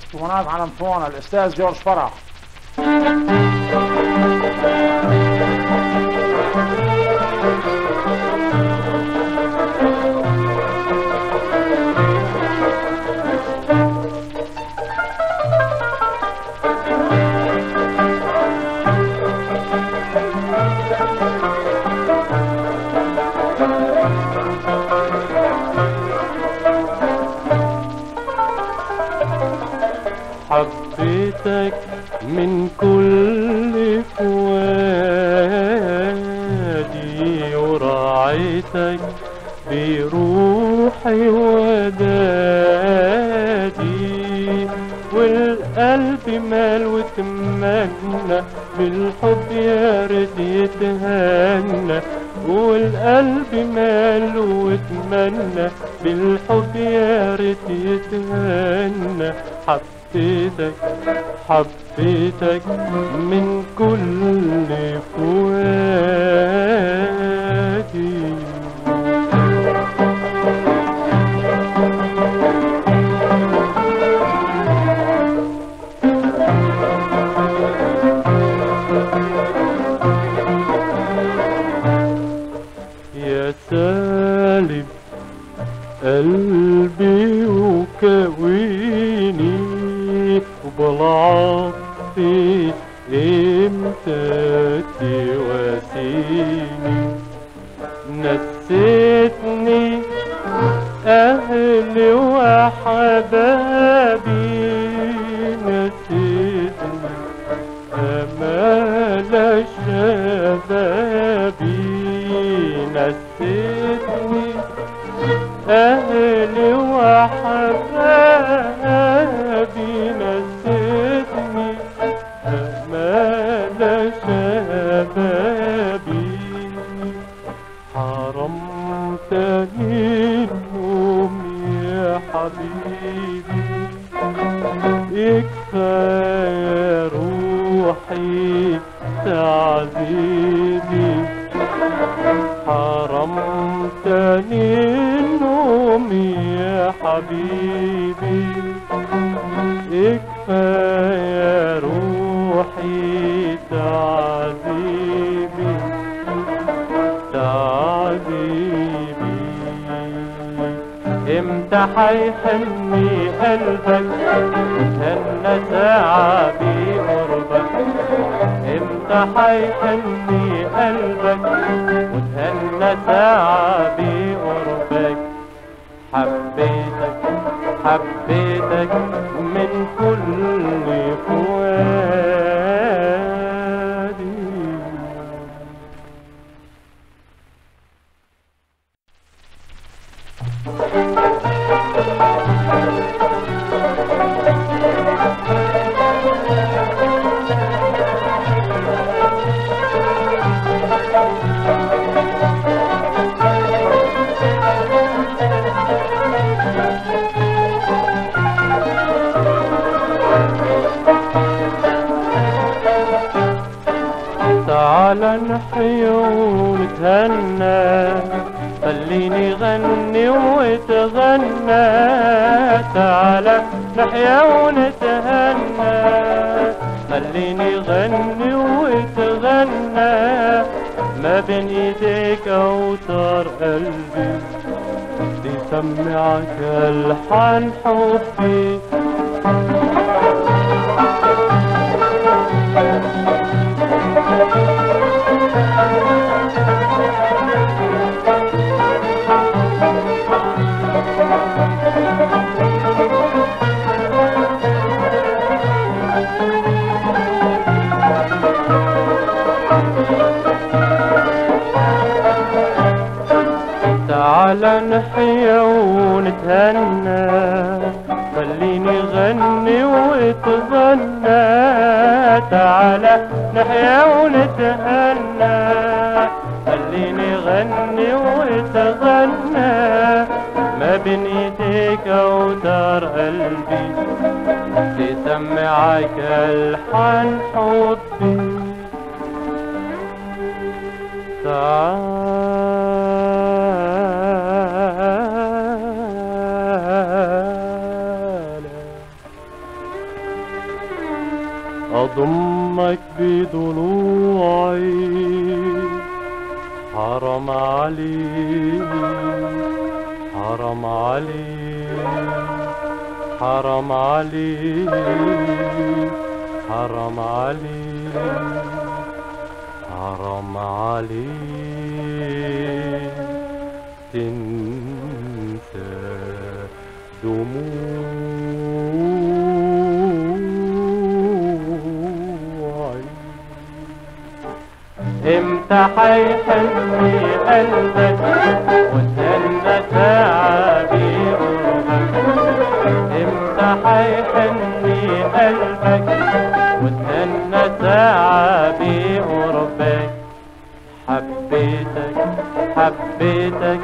اسطوانات على مفونا الأستاذ جورج فرح. حبيتك من كل فؤادي ورعيتك بروحي ودادي. والقلب مال وتمنى بالحب يا ريت يتهنى والقلب مال وتمنى بالحب يا ريت يتهنى حبيتك حبيتك من كل فؤادي وبالعطف إمتى تواسيني نسيتني أهلي وحبابي. نسيتني أمال شبابي. نسيتني أهلي وحبابي. أمال شبابي حرمتني النوم يا حبيبي. يكفى يا روحي تعذيبي حرمتني النوم يا حبيبي. اكفى روحي تعذيبي إمتى حيحني قلبك وتهنى ساعة بقربك إمتى حيحني قلبك وتهنى ساعة بقربك حبيتك حبيتك من ونتهنى خليني غني وتغنى. تعال نحيا ونتهنى. خليني غني وتغنى. ما بين ايديك اوتار قلبي. لسمعك الحان حبي. تعال نحيا ونتهنى. خليني غني وتغنى. تعال نحيا ونتهنى. خليني غني وتغنى. ما بين ايديك اوتار قلبي. تسمعك الحان حبي. تعالى أضمك بضلوعي حرام عليك حرام عليك حرام عليك حرام عليك حرام عليك تنسى إمتى حيحني قلبك واستنى تعبي إمتى حيحني قلبك واستنى تعبي قربك حبيتك حبيتك